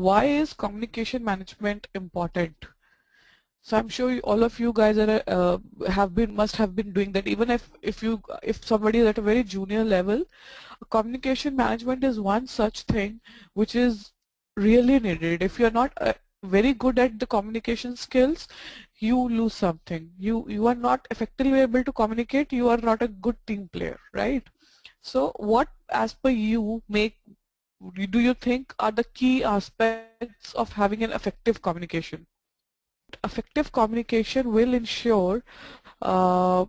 why is communication management important? So I'm sure you, all of you guys are uh, have been must have been doing that. Even if if you if somebody is at a very junior level, communication management is one such thing which is really needed. If you're not uh, very good at the communication skills, you lose something. You you are not effectively able to communicate. You are not a good team player, right? So what, as per you, make do you think are the key aspects of having an effective communication? Effective communication will ensure uh,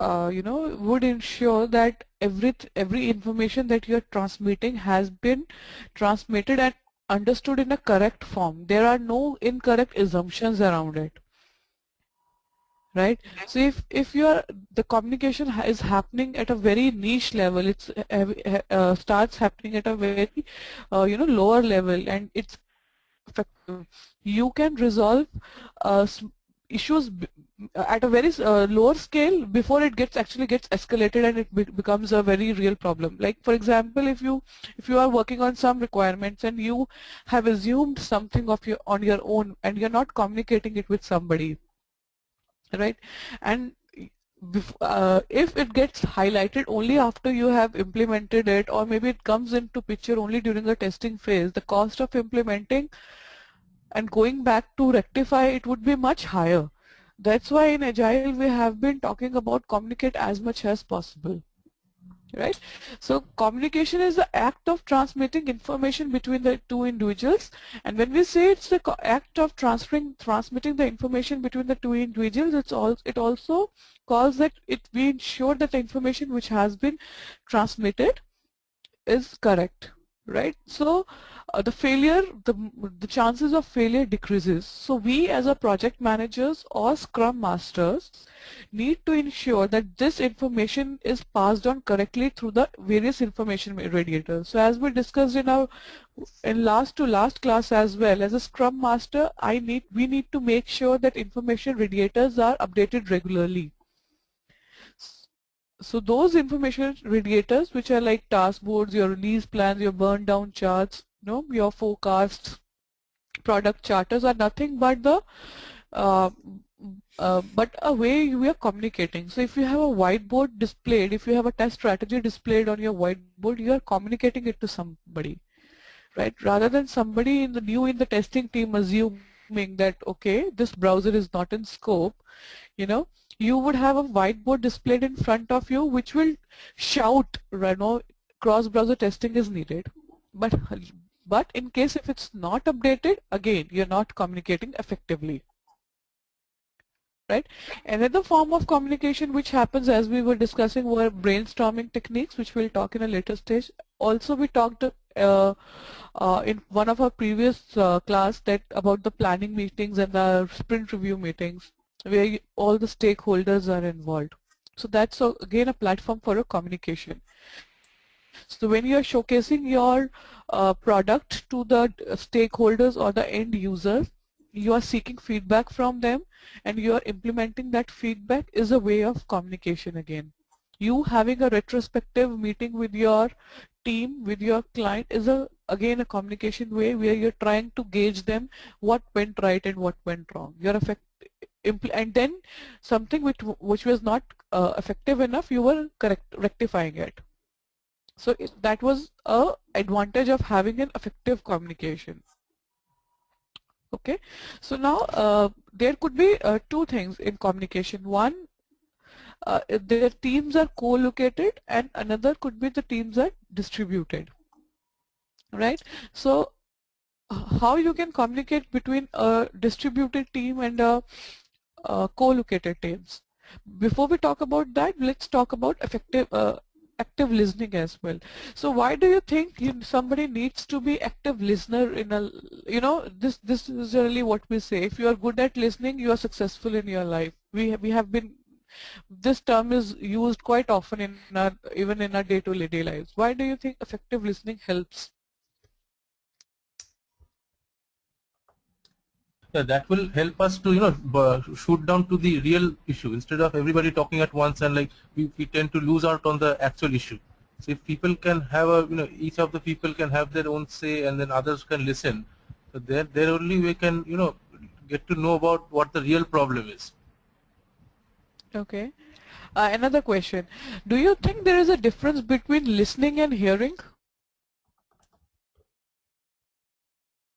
uh, you know, would ensure that every every information that you are transmitting has been transmitted and understood in a correct form. There are no incorrect assumptions around it. Right. So if if you are the communication is happening at a very niche level, it's uh, uh, starts happening at a very uh, you know lower level, and it's effective. You can resolve uh, issues at a very uh, lower scale before it gets actually gets escalated and it be becomes a very real problem like for example if you if you are working on some requirements and you have assumed something of your on your own and you're not communicating it with somebody right and uh, if it gets highlighted only after you have implemented it or maybe it comes into picture only during the testing phase the cost of implementing and going back to rectify it would be much higher that's why in Agile we have been talking about communicate as much as possible. Right? So communication is the act of transmitting information between the two individuals and when we say it's the act of transferring transmitting the information between the two individuals it's all it also calls that it we ensure that the information which has been transmitted is correct right? So uh, the failure the the chances of failure decreases. So we as a project managers or scrum masters need to ensure that this information is passed on correctly through the various information radiators. So as we discussed in our in last to last class as well as a scrum master i need we need to make sure that information radiators are updated regularly so those information radiators which are like task boards, your release plans, your burn down charts, you know, your forecasts, product charters are nothing but the uh, uh, but a way we are communicating. So if you have a whiteboard displayed, if you have a test strategy displayed on your whiteboard, you are communicating it to somebody, right? Rather than somebody in the new in the testing team assuming that okay, this browser is not in scope, you know, you would have a whiteboard displayed in front of you which will shout, you know, cross-browser testing is needed. But, but in case if it's not updated, again, you're not communicating effectively. Right? Another form of communication which happens as we were discussing were brainstorming techniques which we'll talk in a later stage. Also we talked uh, uh, in one of our previous uh, class that about the planning meetings and the sprint review meetings where all the stakeholders are involved. So that's a, again a platform for a communication. So when you are showcasing your uh, product to the stakeholders or the end users, you are seeking feedback from them and you are implementing that feedback is a way of communication again. You having a retrospective meeting with your team, with your client is a again a communication way where you're trying to gauge them what went right and what went wrong. You're effect and then something which which was not uh, effective enough you were correct rectifying it. So it, that was a advantage of having an effective communication. Okay? So now uh, there could be uh, two things in communication. One uh, their teams are co-located and another could be the teams are distributed. Right? So how you can communicate between a distributed team and a uh, co-located teams. Before we talk about that, let's talk about effective uh, active listening as well. So why do you think somebody needs to be active listener in a, you know, this this is really what we say. If you are good at listening, you are successful in your life. We we have been, this term is used quite often in our, even in our day-to-day -day lives. Why do you think effective listening helps? That will help us to you know shoot down to the real issue instead of everybody talking at once and like we, we tend to lose out on the actual issue. So if people can have a, you know, each of the people can have their own say and then others can listen. So there, there only we can, you know, get to know about what the real problem is. Okay. Uh, another question. Do you think there is a difference between listening and hearing?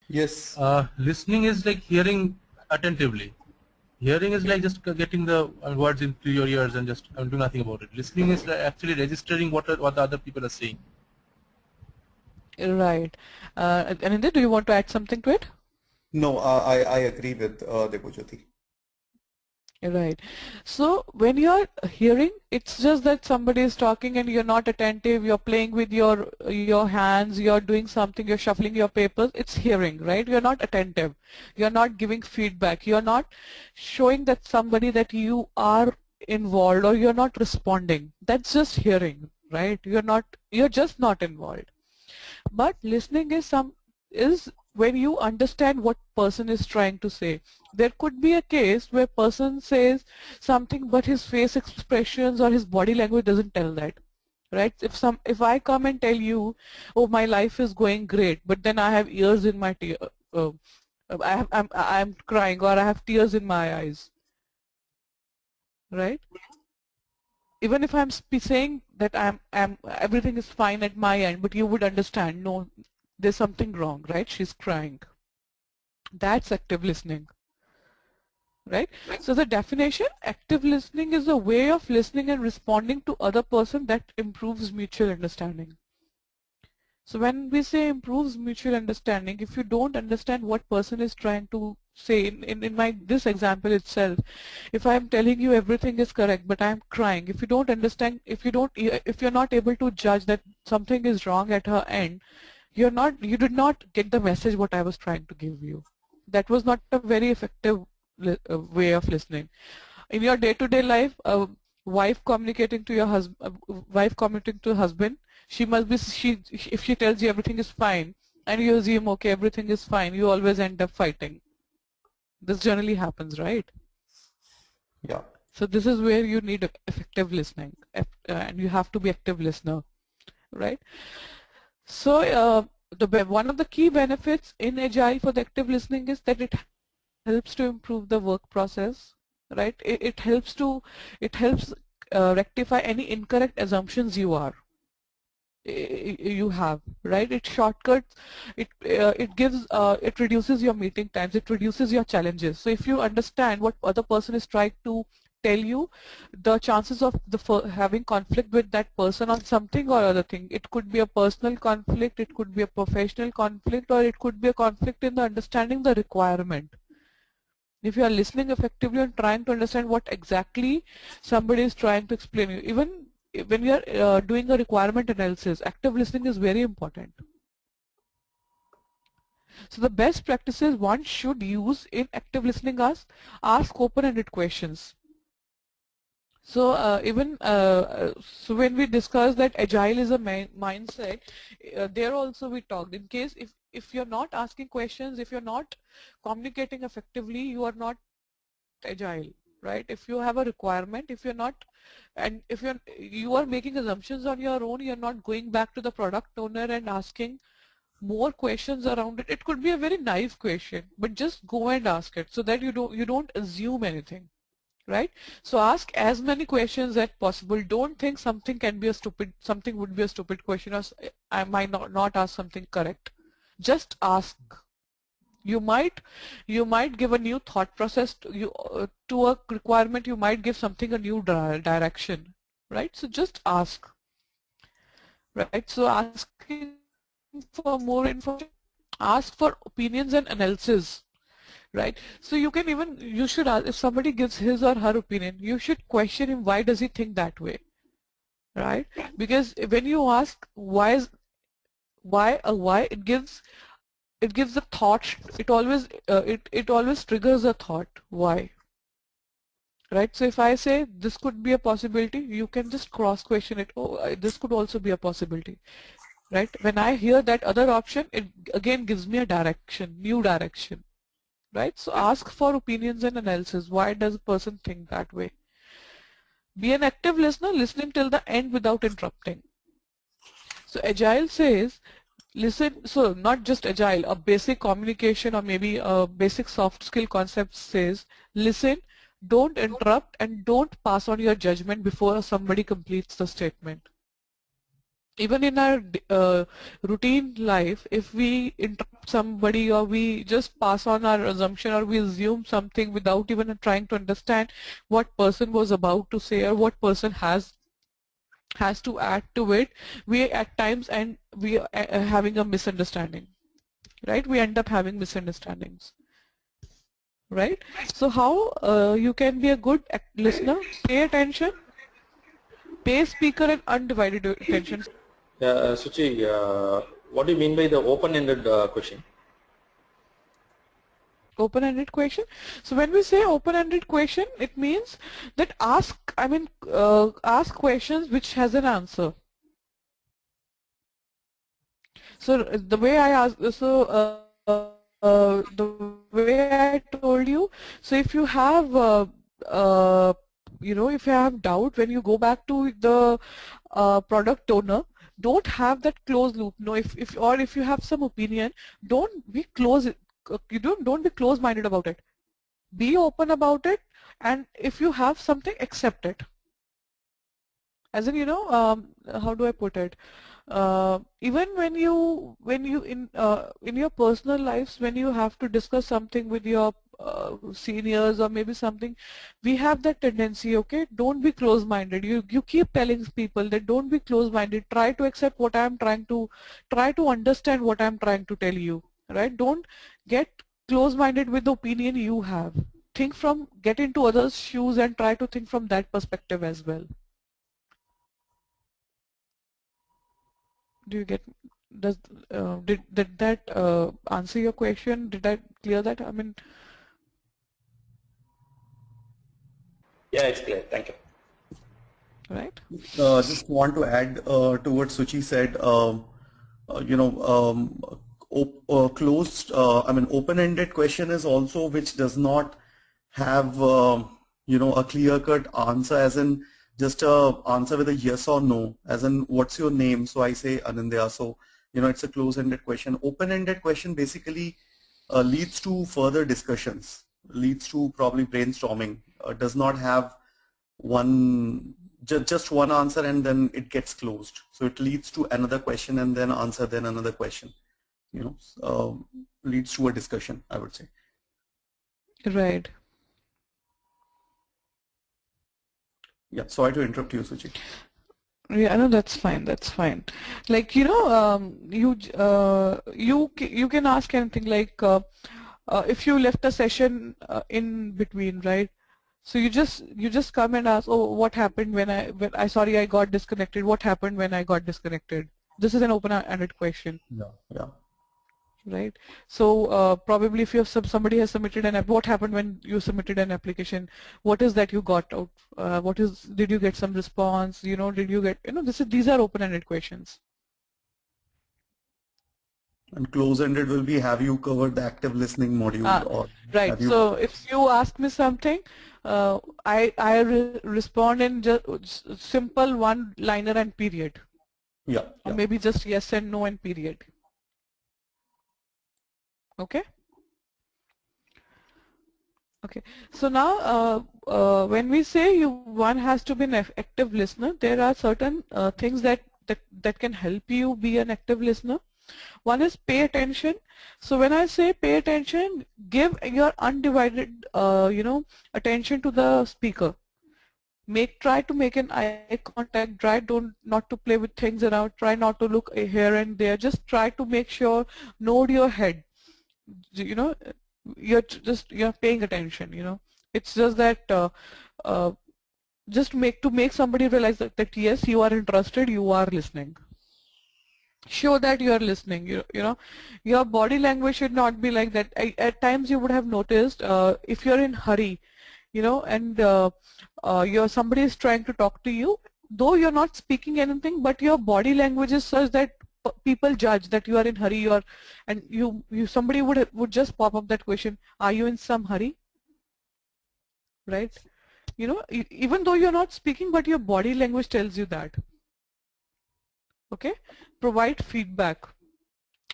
Yes. Uh, listening is like hearing attentively. Hearing is like just getting the uh, words into your ears and just do nothing about it. Listening is like actually registering what are, what the other people are saying. Right. Uh, Anindya, do you want to add something to it? No, uh, I, I agree with uh, Debojyoti. Right. So when you're hearing, it's just that somebody is talking and you're not attentive, you're playing with your your hands, you're doing something, you're shuffling your papers, it's hearing, right? You're not attentive. You're not giving feedback. You're not showing that somebody that you are involved or you're not responding. That's just hearing, right? You're not you're just not involved. But listening is some is when you understand what person is trying to say. There could be a case where person says something but his face expressions or his body language doesn't tell that. Right? If some, if I come and tell you, oh my life is going great, but then I have ears in my tear, uh, I have, I'm, I'm crying or I have tears in my eyes. Right? Even if I'm saying that I'm, I'm, everything is fine at my end, but you would understand, no, there's something wrong, right? She's crying. That's active listening. Right? So the definition, active listening is a way of listening and responding to other person that improves mutual understanding. So when we say improves mutual understanding, if you don't understand what person is trying to say, in, in, in my this example itself, if I'm telling you everything is correct, but I'm crying, if you don't understand, if you don't, if you're not able to judge that something is wrong at her end, you're not you did not get the message what I was trying to give you. That was not a very effective uh, way of listening. In your day-to-day -day life, a wife communicating to your husband, wife communicating to husband, she must be she if she tells you everything is fine and you assume okay everything is fine, you always end up fighting. This generally happens, right? Yeah. So this is where you need effective listening, and you have to be active listener, right? So uh, the one of the key benefits in Agile for the active listening is that it helps to improve the work process, right? It, it helps to it helps uh, rectify any incorrect assumptions you are you have right it shortcuts it uh, it gives uh, it reduces your meeting times it reduces your challenges so if you understand what other person is trying to tell you the chances of the having conflict with that person on something or other thing. It could be a personal conflict, it could be a professional conflict, or it could be a conflict in the understanding the requirement. If you are listening effectively and trying to understand what exactly somebody is trying to explain you, even when you are uh, doing a requirement analysis, active listening is very important. So the best practices one should use in active listening are ask open-ended questions. So uh, even uh, so when we discussed that agile is a mindset, uh, there also we talked in case if if you're not asking questions, if you're not communicating effectively, you are not agile, right? If you have a requirement, if you're not, and if you're you are making assumptions on your own, you're not going back to the product owner and asking more questions around it. It could be a very naive question, but just go and ask it so that you don't you don't assume anything right? So ask as many questions as possible. Don't think something can be a stupid, something would be a stupid question or I might not, not ask something correct. Just ask. You might, you might give a new thought process to, you, uh, to a requirement. You might give something a new direction, right? So just ask, right? So asking for more information, ask for opinions and analysis right? So you can even, you should ask, if somebody gives his or her opinion, you should question him, why does he think that way, right? Because when you ask why is, why, uh, why, it gives, it gives a thought, it always, uh, it, it always triggers a thought, why, right? So if I say this could be a possibility, you can just cross question it, oh, this could also be a possibility, right? When I hear that other option, it again gives me a direction, new direction, right? So ask for opinions and analysis. Why does a person think that way? Be an active listener, listening till the end without interrupting. So agile says, listen, so not just agile, a basic communication or maybe a basic soft skill concept says, listen, don't interrupt and don't pass on your judgment before somebody completes the statement even in our uh, routine life, if we interrupt somebody or we just pass on our assumption or we assume something without even trying to understand what person was about to say or what person has has to add to it, we at times and we are uh, having a misunderstanding, right? We end up having misunderstandings, right? So how uh, you can be a good listener? Pay attention, pay speaker and undivided attention. Yeah, uh, Suchi, uh, what do you mean by the open-ended uh, question? Open-ended question. So when we say open-ended question, it means that ask, I mean, uh, ask questions which has an answer. So the way I ask, so uh, uh, the way I told you, so if you have, uh, uh, you know, if you have doubt when you go back to the uh, product owner, don't have that closed loop. No if, if or if you have some opinion don't be close you don't don't be close minded about it. Be open about it and if you have something accept it. As in you know um, how do I put it? Uh, even when you when you in uh, in your personal lives when you have to discuss something with your uh, seniors or maybe something we have that tendency okay? Don't be close-minded. You you keep telling people that don't be close-minded. Try to accept what I'm trying to try to understand what I'm trying to tell you right? Don't get close-minded with the opinion you have. Think from get into others shoes and try to think from that perspective as well. Do you get does uh, did did that uh, answer your question? Did that clear that? I mean Yeah, it's clear. Thank you. Right. Uh, just want to add uh, to what Suchi said. Um, uh, you know, um, uh, closed. Uh, I mean, open-ended question is also which does not have um, you know a clear-cut answer, as in just a answer with a yes or no, as in what's your name? So I say Anindya. So you know, it's a closed-ended question. Open-ended question basically uh, leads to further discussions, leads to probably brainstorming does not have one just, just one answer and then it gets closed. So it leads to another question and then answer, then another question. You know, uh, leads to a discussion, I would say. Right. Yeah, sorry to interrupt you, Suchi. Yeah, no, that's fine. That's fine. Like you know, um, you uh, you you can ask anything. Like uh, uh, if you left a session uh, in between, right? So you just you just come and ask, oh, what happened when I when I sorry I got disconnected. What happened when I got disconnected? This is an open-ended question. Yeah, yeah. Right. So uh, probably if you have some, somebody has submitted an app, what happened when you submitted an application? What is that you got out? Uh, what is did you get some response? You know, did you get you know this is these are open-ended questions. And close-ended will be have you covered the active listening module ah, or right. So if you ask me something, uh, I I re respond in just simple one-liner and period. Yeah, Or yeah. maybe just yes and no and period. Okay. Okay. So now, uh, uh, when we say you one has to be an active listener, there are certain uh, things that that that can help you be an active listener. One is pay attention. So when I say pay attention, give your undivided, uh, you know, attention to the speaker. Make try to make an eye contact. Try don't not to play with things around. Try not to look here and there. Just try to make sure nod your head. You know, you're just you're paying attention. You know, it's just that. Uh, uh, just make to make somebody realize that, that yes you are interested you are listening show that you are listening you, you know. Your body language should not be like that. I, at times you would have noticed uh, if you're in hurry you know and uh, uh, you're somebody is trying to talk to you though you're not speaking anything but your body language is such that people judge that you are in hurry are and you you somebody would would just pop up that question are you in some hurry? Right? You know even though you're not speaking but your body language tells you that Okay, provide feedback.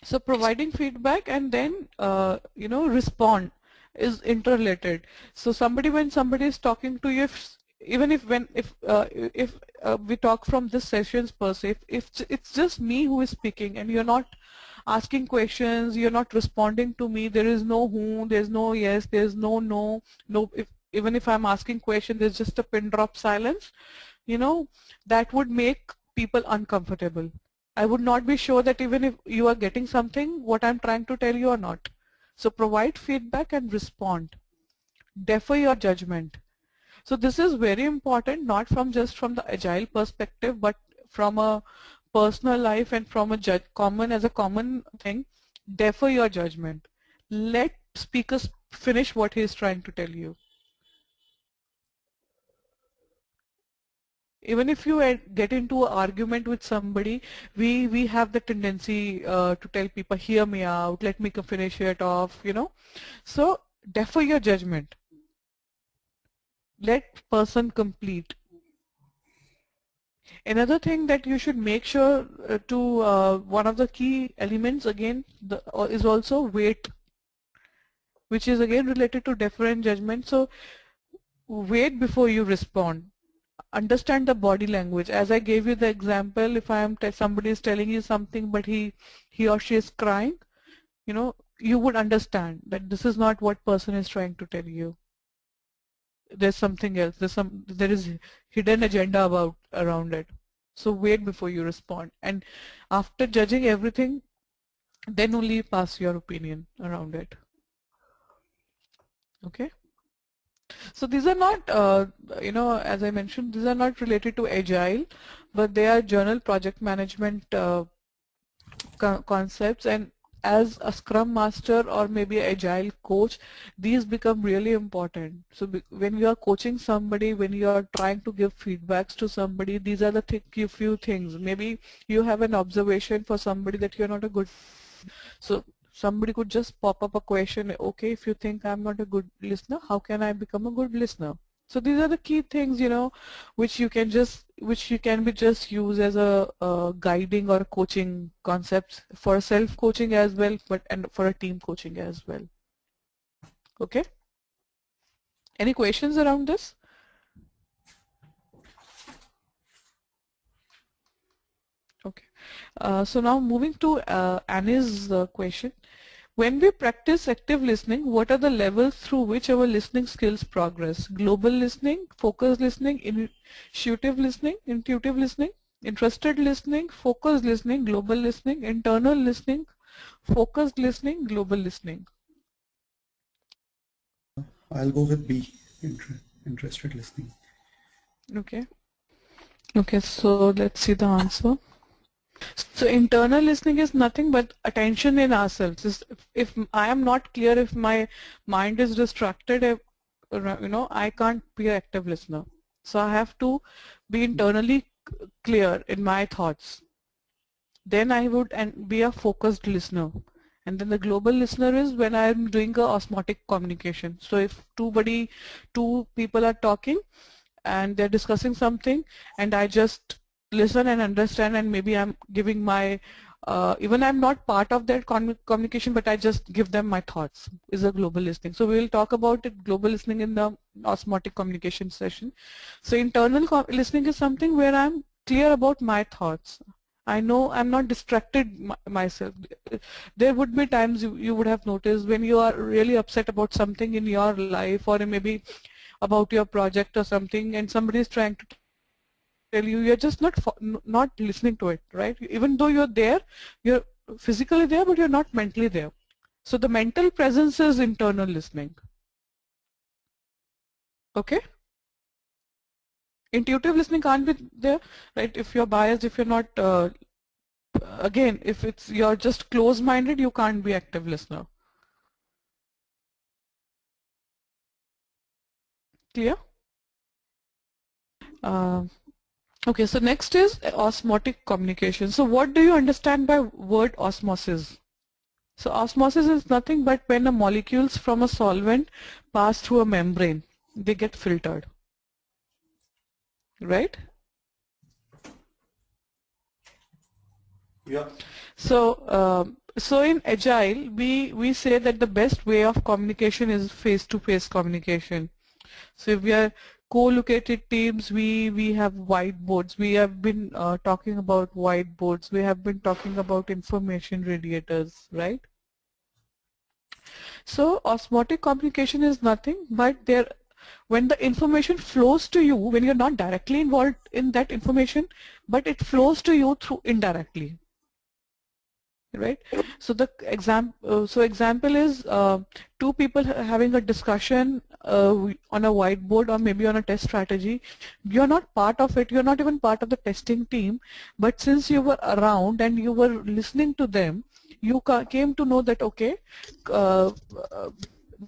So providing feedback and then uh, you know respond is interrelated. So somebody when somebody is talking to you, if, even if when if uh, if uh, we talk from this sessions per se, if, if it's just me who is speaking and you're not asking questions, you're not responding to me, there is no who, there's no yes, there's no no, no. If even if I'm asking question, there's just a pin drop silence. You know that would make people uncomfortable. I would not be sure that even if you are getting something, what I'm trying to tell you or not. So provide feedback and respond. Defer your judgment. So this is very important, not from just from the agile perspective, but from a personal life and from a judge, common as a common thing. Defer your judgment. Let speakers finish what he is trying to tell you. Even if you get into an argument with somebody, we we have the tendency uh, to tell people, hear me out, let me finish it off, you know. So defer your judgment. Let person complete. Another thing that you should make sure uh, to uh, one of the key elements again the, uh, is also wait, which is again related to deferent judgment. So wait before you respond understand the body language. As I gave you the example, if I am somebody is telling you something, but he he or she is crying, you know, you would understand that this is not what person is trying to tell you. There's something else. There's some there is hidden agenda about around it. So wait before you respond. And after judging everything, then only pass your opinion around it. Okay. So these are not, uh, you know, as I mentioned, these are not related to agile, but they are journal project management uh, co concepts. And as a scrum master or maybe agile coach, these become really important. So when you are coaching somebody, when you are trying to give feedbacks to somebody, these are the th few things. Maybe you have an observation for somebody that you're not a good so somebody could just pop up a question, okay, if you think I'm not a good listener, how can I become a good listener? So these are the key things, you know, which you can just, which you can be just use as a, a guiding or coaching concepts for self-coaching as well, but and for a team coaching as well. Okay. Any questions around this? Okay. Uh, so now moving to uh, Annie's uh, question. When we practice active listening, what are the levels through which our listening skills progress? Global listening, focused listening, intuitive listening, intuitive listening, interested listening, focused listening, global listening, internal listening, focused listening, global listening. I'll go with B, inter interested listening. Okay. Okay, so let's see the answer. So internal listening is nothing but attention in ourselves. If, if I am not clear, if my mind is distracted, if, uh, you know, I can't be an active listener. So I have to be internally clear in my thoughts. Then I would and be a focused listener. And then the global listener is when I am doing a osmotic communication. So if two body, two people are talking and they're discussing something and I just listen and understand and maybe I'm giving my uh, even I'm not part of that communication but I just give them my thoughts is a global listening. So we will talk about it global listening in the osmotic communication session. So internal listening is something where I'm clear about my thoughts. I know I'm not distracted myself. There would be times you, you would have noticed when you are really upset about something in your life or maybe about your project or something and somebody is trying to tell you you're just not not listening to it right? Even though you're there you're physically there but you're not mentally there. So the mental presence is internal listening. Okay? Intuitive listening can't be there right? If you're biased if you're not uh, again if it's you're just close-minded you can't be active listener. Clear? Uh, Okay, so next is osmotic communication. So what do you understand by word osmosis? So osmosis is nothing but when the molecules from a solvent pass through a membrane, they get filtered. Right? Yeah. So, um, so in Agile, we, we say that the best way of communication is face-to-face communication. So if we are co-located teams, we, we have whiteboards. We have been uh, talking about whiteboards. We have been talking about information radiators, right? So osmotic communication is nothing but there when the information flows to you when you're not directly involved in that information but it flows to you through indirectly right? So the example uh, so example is uh, two people having a discussion uh, on a whiteboard or maybe on a test strategy. You're not part of it you're not even part of the testing team but since you were around and you were listening to them you came to know that okay uh, uh,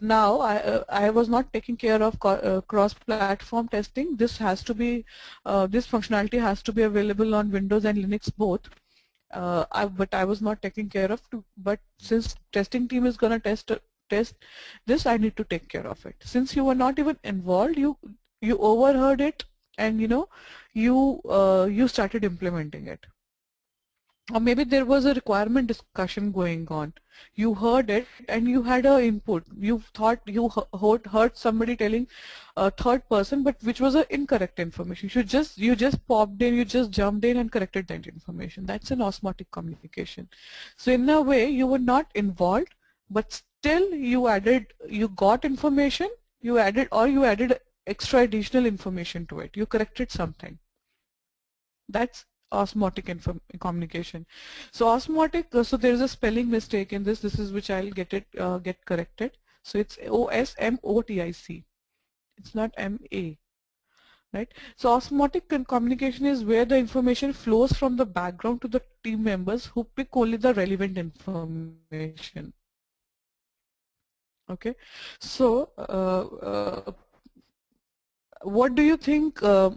now I, uh, I was not taking care of cross-platform testing. This has to be this functionality has to be available on Windows and Linux both uh, I, but I was not taking care of. To, but since testing team is gonna test test this, I need to take care of it. Since you were not even involved, you you overheard it, and you know you uh, you started implementing it or maybe there was a requirement discussion going on. You heard it and you had a input. You thought you heard, heard somebody telling a third person but which was an incorrect information. You just you just popped in you just jumped in and corrected that information. That's an osmotic communication. So in a way you were not involved but still you added you got information you added or you added extra additional information to it. You corrected something. That's osmotic communication. So osmotic, uh, so there is a spelling mistake in this. This is which I'll get it uh, get corrected. So it's O S M O T I C. It's not M A. Right. So osmotic communication is where the information flows from the background to the team members who pick only the relevant information. Okay. So uh, uh what do you think uh,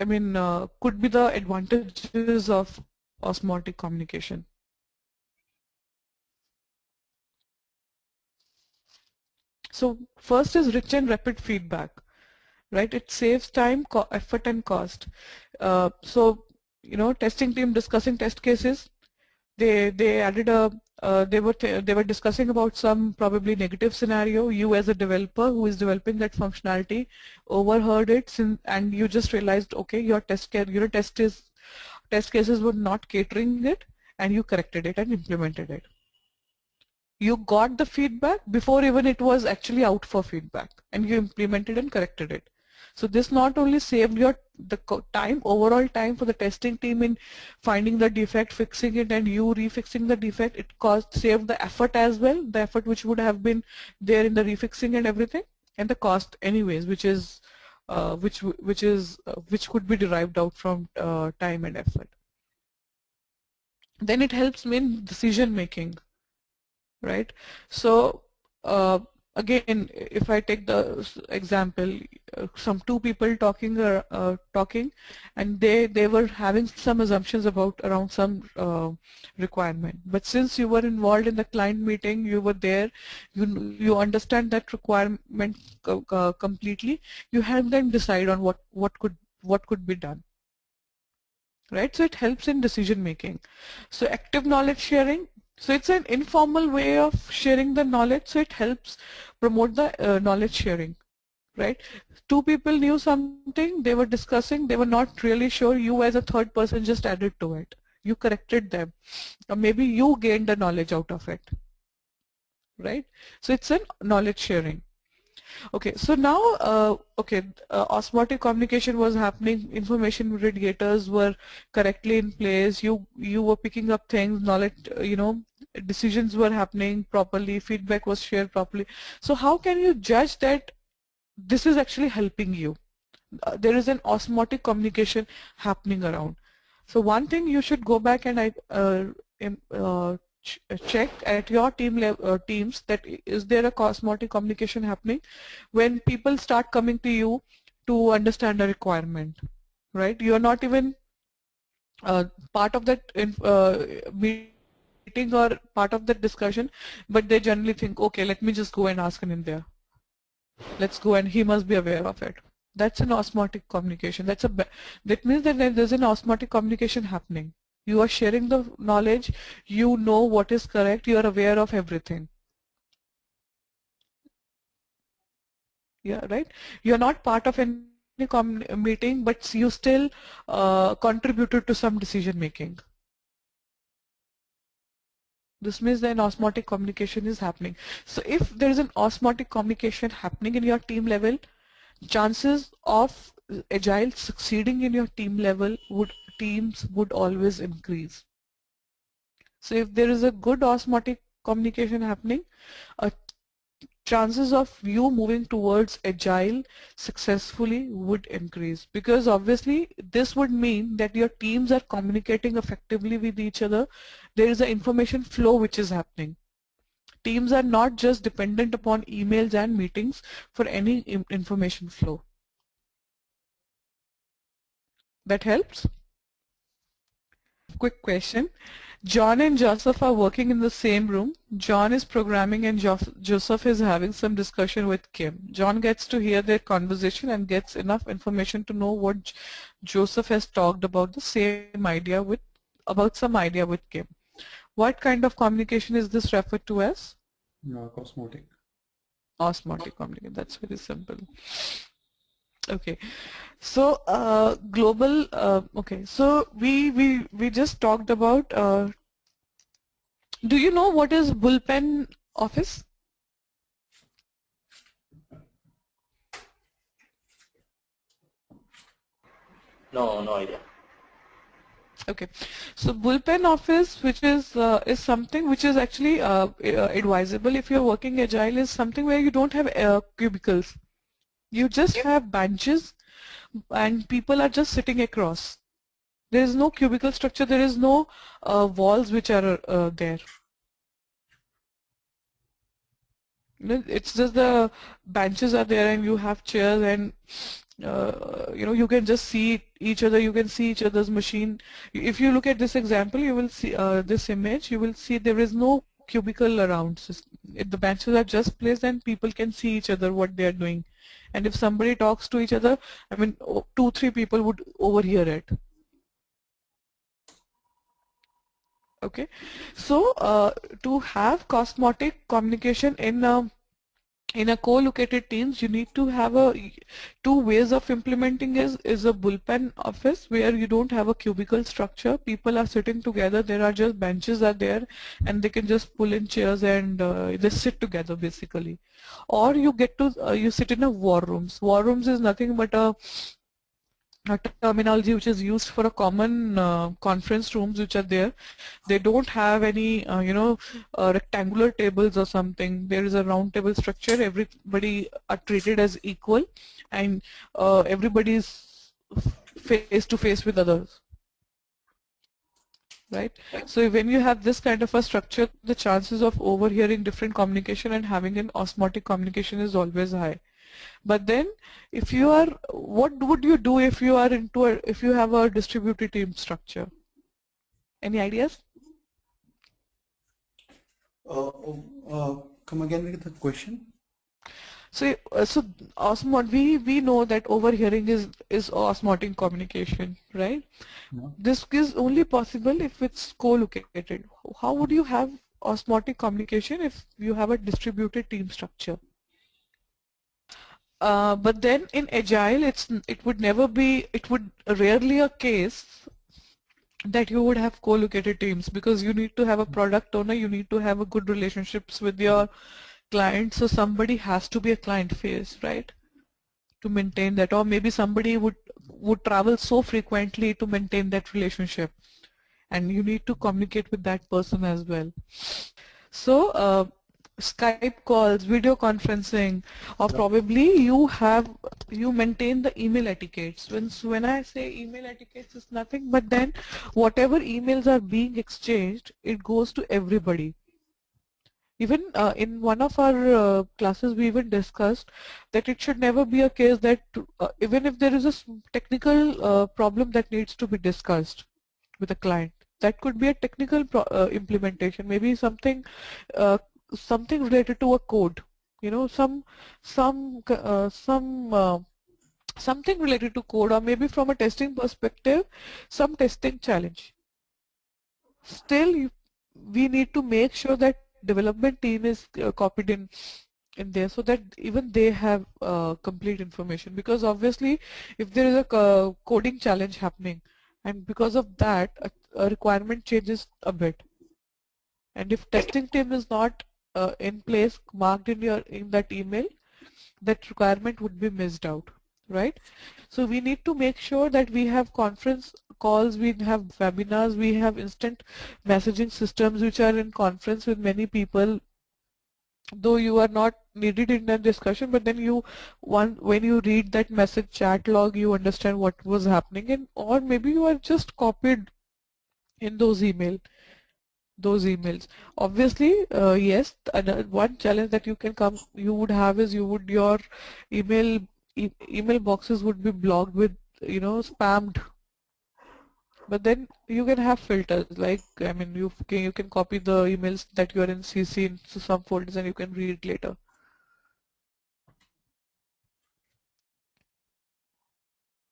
I mean, uh, could be the advantages of osmotic communication? So first is rich and rapid feedback, right? It saves time, effort and cost. Uh, so, you know, testing team discussing test cases, they, they added a uh, they were they were discussing about some probably negative scenario. You as a developer who is developing that functionality overheard it and you just realized okay your test your test is test cases were not catering it and you corrected it and implemented it. You got the feedback before even it was actually out for feedback and you implemented and corrected it. So this not only saved your the time, overall time for the testing team in finding the defect, fixing it, and you refixing the defect, it caused saved the effort as well, the effort which would have been there in the refixing and everything, and the cost anyways, which is uh, which which is uh, which could be derived out from uh, time and effort. Then it helps me in decision making, right? So uh, again, if I take the example, uh, some two people talking uh, uh, talking, and they they were having some assumptions about around some uh, requirement. But since you were involved in the client meeting, you were there, you you understand that requirement completely. You help them decide on what what could what could be done right? So it helps in decision making. So active knowledge sharing, so it's an informal way of sharing the knowledge, so it helps promote the uh, knowledge sharing, right? Two people knew something, they were discussing, they were not really sure, you as a third person just added to it. You corrected them, or maybe you gained the knowledge out of it, right? So it's a knowledge sharing. Okay, so now, uh, okay, uh, osmotic communication was happening, information radiators were correctly in place, you you were picking up things, knowledge, uh, you know, decisions were happening properly, feedback was shared properly. So how can you judge that this is actually helping you? Uh, there is an osmotic communication happening around. So one thing you should go back and I uh, uh, ch check at your team uh, teams that is there a osmotic communication happening when people start coming to you to understand a requirement, right? You are not even uh, part of that meeting meeting or part of the discussion, but they generally think, okay, let me just go and ask Anindya. Let's go and he must be aware of it. That's an osmotic communication. That's a that means that there's an osmotic communication happening. You are sharing the knowledge, you know what is correct, you are aware of everything. Yeah, right? You are not part of any meeting, but you still uh, contributed to some decision making. This means that an osmotic communication is happening. So if there is an osmotic communication happening in your team level, chances of agile succeeding in your team level would teams would always increase. So if there is a good osmotic communication happening, a chances of you moving towards agile successfully would increase. Because obviously this would mean that your teams are communicating effectively with each other. There is an information flow which is happening. Teams are not just dependent upon emails and meetings for any information flow. That helps quick question John and Joseph are working in the same room. John is programming and jo Joseph is having some discussion with Kim. John gets to hear their conversation and gets enough information to know what J Joseph has talked about the same idea with about some idea with Kim. What kind of communication is this referred to as? No, osmotic. Osmotic communication. That's very simple. Okay, so uh, global. Uh, okay, so we we we just talked about. Uh, do you know what is bullpen office? No, no idea. Okay, so bullpen office, which is uh, is something which is actually uh, advisable if you're working agile, is something where you don't have uh, cubicles. You just have benches and people are just sitting across. There is no cubicle structure, there is no uh, walls which are uh, there. It's just the benches are there and you have chairs and uh, you know you can just see each other you can see each other's machine if you look at this example you will see uh, this image you will see there is no cubicle around the benches are just placed and people can see each other what they are doing and if somebody talks to each other I mean two three people would overhear it. Okay? So uh, to have cosmotic communication in a in a co-located teams you need to have a two ways of implementing is is a bullpen office where you don't have a cubicle structure. People are sitting together. There are just benches are there and they can just pull in chairs and uh, they sit together basically. Or you get to uh, you sit in a war rooms. War rooms is nothing but a a terminology which is used for a common uh, conference rooms which are there. They don't have any uh, you know uh, rectangular tables or something. There is a round table structure. Everybody are treated as equal and uh, everybody is face to face with others. Right? So when you have this kind of a structure the chances of overhearing different communication and having an osmotic communication is always high but then if you are, what would you do if you are into a, if you have a distributed team structure? Any ideas? Uh, oh, uh, come again with the question. So, uh, so osmot, we we know that overhearing is is osmotic communication, right? No. This is only possible if it's co-located. How would you have osmotic communication if you have a distributed team structure? Uh, but then in agile it's it would never be it would rarely a case that you would have co-located teams because you need to have a product owner you need to have a good relationships with your client so somebody has to be a client face right to maintain that. Or maybe somebody would would travel so frequently to maintain that relationship. And you need to communicate with that person as well. So uh, Skype calls, video conferencing, or probably you have you maintain the email etiquettes. When when I say email etiquettes, is nothing but then whatever emails are being exchanged, it goes to everybody. Even uh, in one of our uh, classes, we even discussed that it should never be a case that uh, even if there is a technical uh, problem that needs to be discussed with a client, that could be a technical uh, implementation, maybe something uh, something related to a code you know some some uh, some uh, something related to code or maybe from a testing perspective some testing challenge. Still we need to make sure that development team is uh, copied in in there so that even they have uh, complete information. Because obviously if there is a coding challenge happening and because of that a, a, requirement changes a bit. And if testing team is not uh, in place marked in your in that email that requirement would be missed out right? So we need to make sure that we have conference calls we have webinars we have instant messaging systems which are in conference with many people. Though you are not needed in that discussion but then you one when you read that message chat log you understand what was happening and or maybe you are just copied in those email those emails obviously uh, yes one challenge that you can come you would have is you would your email e email boxes would be blocked with you know spammed but then you can have filters like I mean you can you can copy the emails that you are in CC into some folders and you can read it later.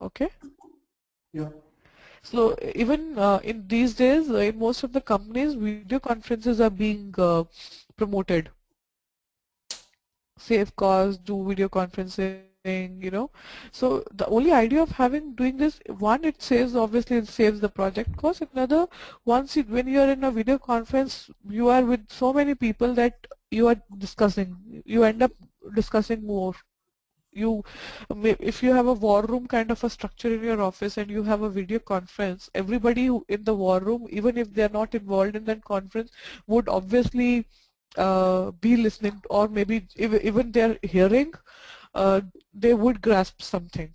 Okay. Yeah. So even uh, in these days, uh, in most of the companies, video conferences are being uh, promoted. Save costs, do video conferencing you know. So the only idea of having doing this one it saves obviously it saves the project cost. Another once when you are in a video conference you are with so many people that you are discussing you end up discussing more you if you have a war room kind of a structure in your office and you have a video conference everybody in the war room even if they are not involved in that conference would obviously uh, be listening or maybe even they are hearing uh, they would grasp something.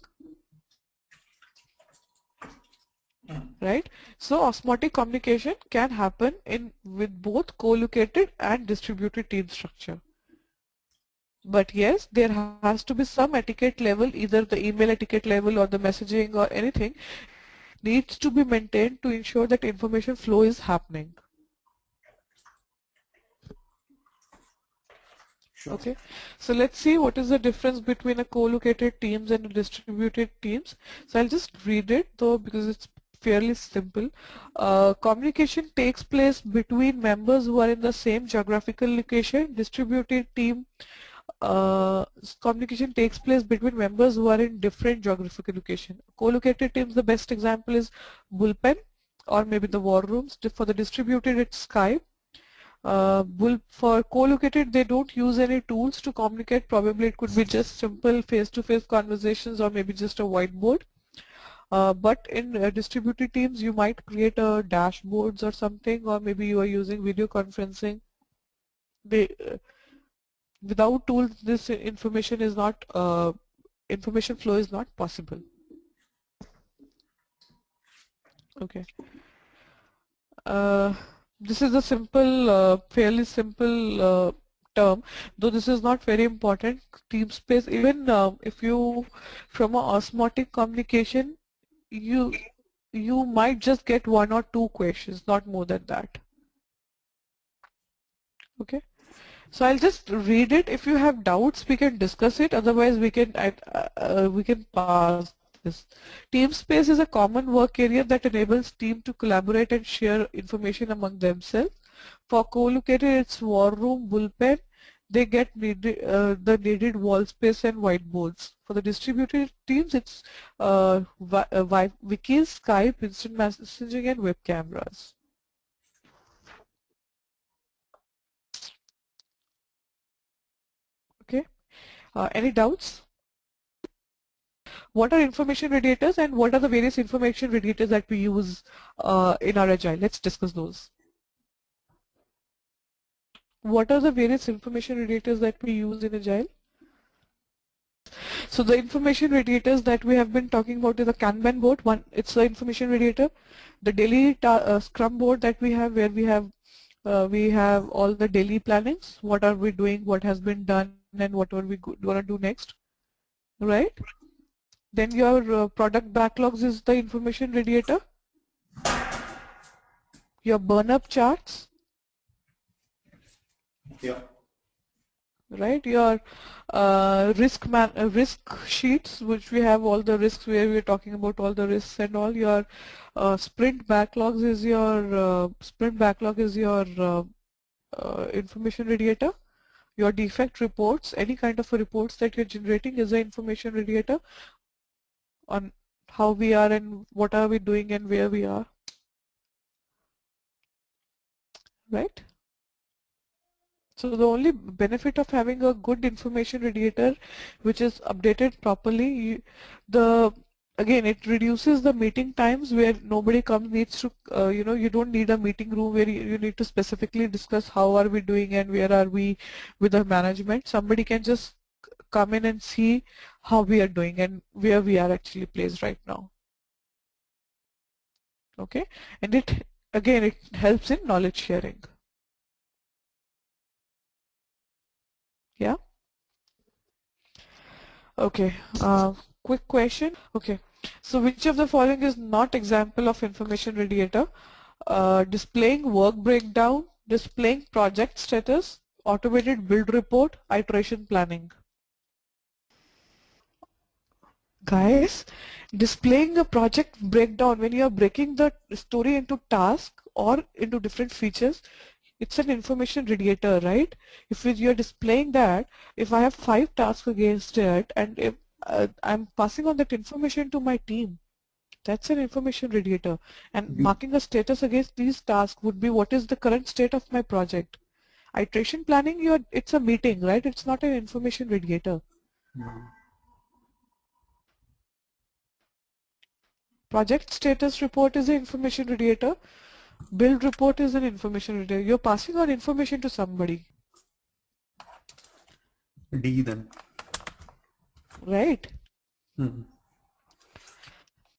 Right? So osmotic communication can happen in with both co-located and distributed team structure. But yes, there has to be some etiquette level, either the email etiquette level or the messaging or anything needs to be maintained to ensure that information flow is happening. Sure. Okay, so let's see what is the difference between a co-located teams and distributed teams. So I'll just read it though because it's fairly simple. Uh, communication takes place between members who are in the same geographical location. Distributed team uh, communication takes place between members who are in different geographical location. Co-located teams, the best example is Bullpen or maybe the war rooms. For the distributed, it's Skype uh, for co-located they don't use any tools to communicate probably it could be just simple face-to-face -face conversations or maybe just a whiteboard uh, but in uh, distributed teams you might create a dashboards or something or maybe you are using video conferencing they, uh, without tools this information is not uh, information flow is not possible okay uh, this is a simple, uh, fairly simple uh, term, though this is not very important. Team space, even uh, if you, from a osmotic communication, you you might just get one or two questions, not more than that. Okay. So I'll just read it. If you have doubts, we can discuss it. Otherwise, we can uh, uh, we can pass this. Team space is a common work area that enables team to collaborate and share information among themselves. For co-located, it's war room, bullpen. They get needed, uh, the needed wall space and whiteboards. For the distributed teams, it's uh, uh, wikis, Skype, instant messaging, and web cameras. Okay. Uh, any doubts? what are information radiators and what are the various information radiators that we use uh, in our agile? Let's discuss those. What are the various information radiators that we use in agile? So the information radiators that we have been talking about is a Kanban board. One, it's the information radiator. The daily uh, Scrum board that we have, where we have uh, we have all the daily plannings. What are we doing? What has been done? And what are we going to do next? Right? Then your uh, product backlogs is the information radiator. Your burn up charts. Yeah. right? Your uh, risk man uh, risk sheets, which we have all the risks where we're talking about all the risks and all. Your uh, sprint backlogs is your uh, sprint backlog is your uh, uh, information radiator. Your defect reports, any kind of reports that you're generating is an information radiator on how we are and what are we doing and where we are. Right? So the only benefit of having a good information radiator which is updated properly, the again it reduces the meeting times where nobody comes needs to uh, you know you don't need a meeting room where you, you, need to specifically discuss how are we doing and where are we with the management. Somebody can just come in and see how we are doing and where we are actually placed right now. Okay? And it again it helps in knowledge sharing. Yeah? Okay. Uh, quick question. Okay so which of the following is not example of information radiator uh, displaying work breakdown displaying project status automated build report iteration planning guys displaying a project breakdown when you are breaking the story into task or into different features it's an information radiator, right? If you're displaying that, if I have five tasks against it and if uh, I'm passing on that information to my team, that's an information radiator. And mm -hmm. marking a status against these tasks would be what is the current state of my project. Iteration planning, you're, it's a meeting, right? It's not an information radiator. Mm -hmm. Project status report is an information radiator. Build report is an information radiator. You're passing on information to somebody. D then. Right. Hmm.